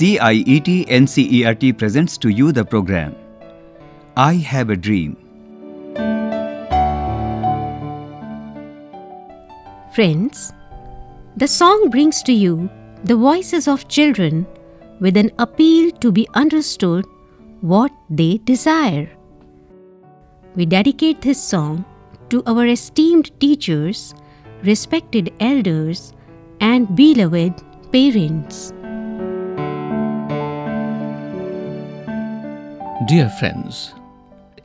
CIET NCERT presents to you the program I Have a Dream. Friends, the song brings to you the voices of children with an appeal to be understood what they desire. We dedicate this song to our esteemed teachers, respected elders, and beloved parents. Dear friends,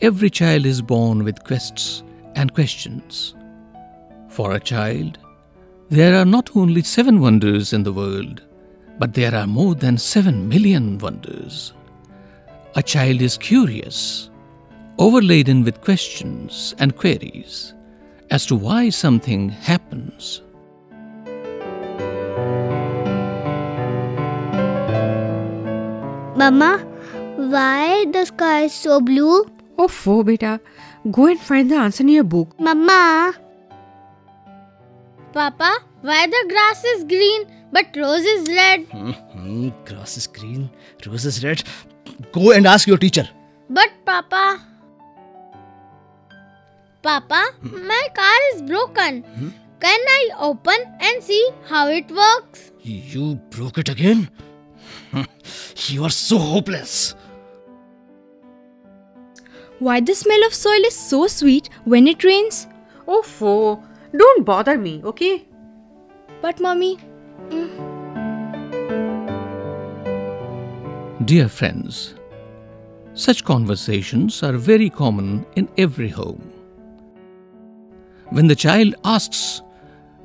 every child is born with quests and questions. For a child, there are not only seven wonders in the world, but there are more than seven million wonders. A child is curious, overladen with questions and queries as to why something happens. Mama, why the sky is so blue? Oh, four, beta. Go and find the answer in your book. Mama. Papa, why the grass is green but rose is red? Hmm, hmm grass is green, rose is red. Go and ask your teacher. But Papa. Papa, hmm. my car is broken. Hmm? Can I open and see how it works? You broke it again? you are so hopeless. Why the smell of soil is so sweet when it rains? Oh, four. Don't bother me, okay? But mummy, Dear friends, such conversations are very common in every home. When the child asks,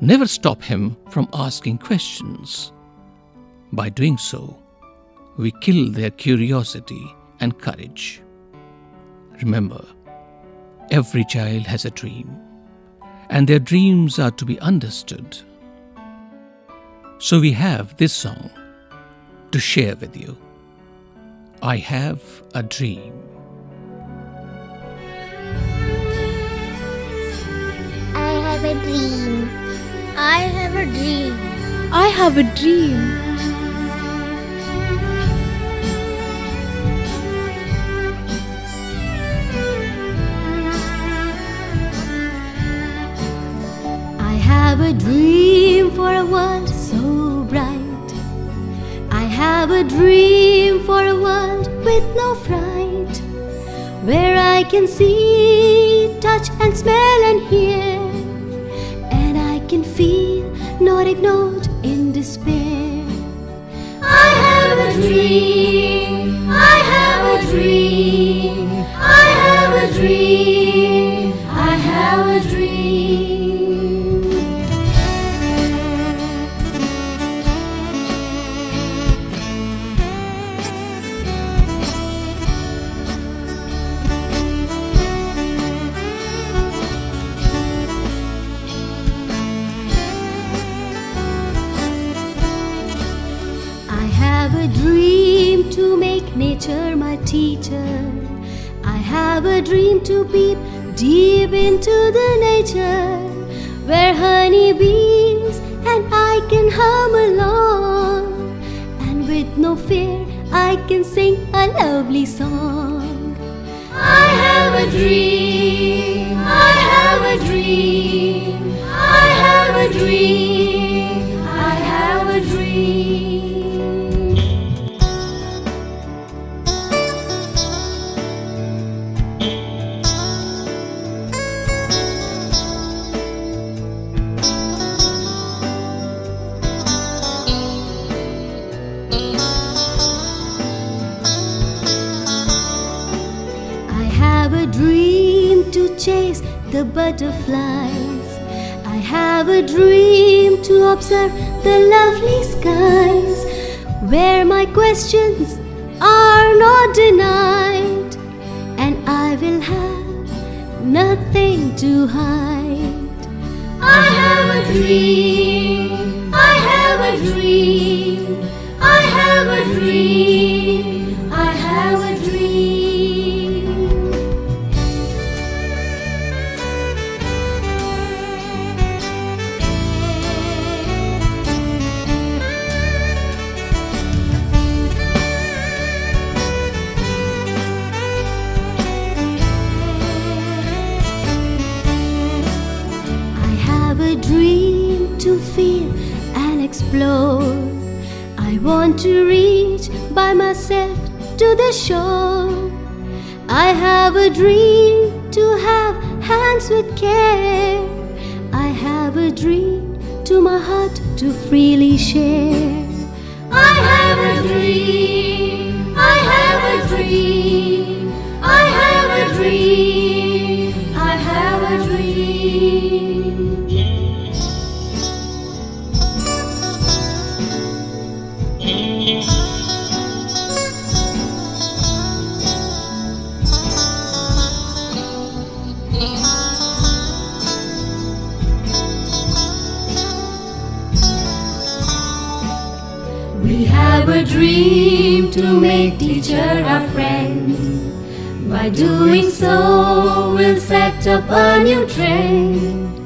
never stop him from asking questions. By doing so, we kill their curiosity and courage. Remember, every child has a dream, and their dreams are to be understood. So we have this song to share with you. I have a dream. I have a dream. I have a dream. I have a dream. A dream for a world so bright. I have a dream for a world with no fright. Where I can see, touch, and smell and hear. And I can feel, not ignored in despair. I have a dream. I have have a dream to peep deep into the nature where honey bees and I can hum along. And with no fear, I can sing a lovely song. I have a dream. Chase the butterflies. I have a dream to observe the lovely skies where my questions are not denied, and I will have nothing to hide. I have a dream. I have a dream. I have a dream. Explore. I want to reach by myself to the shore. I have a dream to have hands with care. I have a dream to my heart to freely share. I have a dream. I have a dream. We have a dream to make teacher our friend. By doing so, we'll set up a new trend.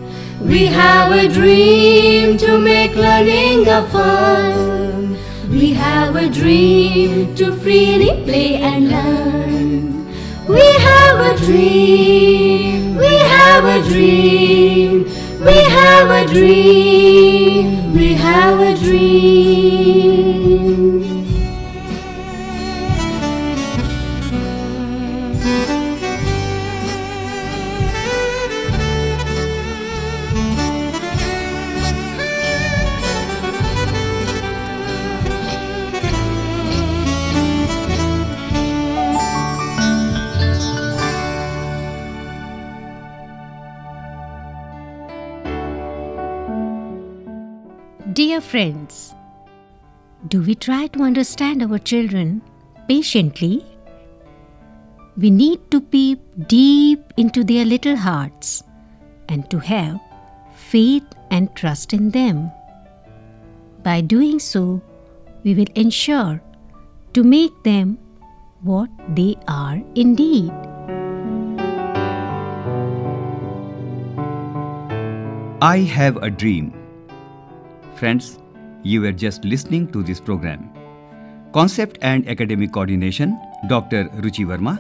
We have a dream to make learning a fun. We have a dream to freely play and learn. We have a dream. We have a dream. We have a dream. We have a dream. Dear friends, do we try to understand our children patiently? We need to peep deep into their little hearts and to have faith and trust in them. By doing so, we will ensure to make them what they are indeed. I have a dream. Friends, you were just listening to this program. Concept and academic coordination Dr. Ruchi Verma.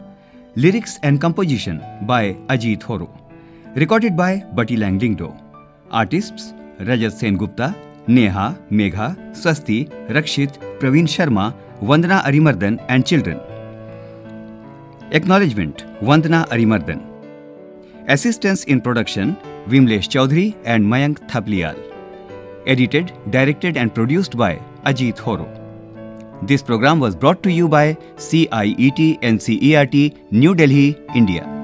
Lyrics and composition by Ajit Horo. Recorded by Bati Langlingdo. Artists Rajat Sen Gupta, Neha, Megha, Swasti, Rakshit, Praveen Sharma, Vandana Arimardan, and children. Acknowledgement Vandana Arimardan. Assistance in production Vimlesh Chaudhary and Mayank Thaplial. Edited, directed, and produced by Ajit Horo. This program was brought to you by CIET NCERT, New Delhi, India.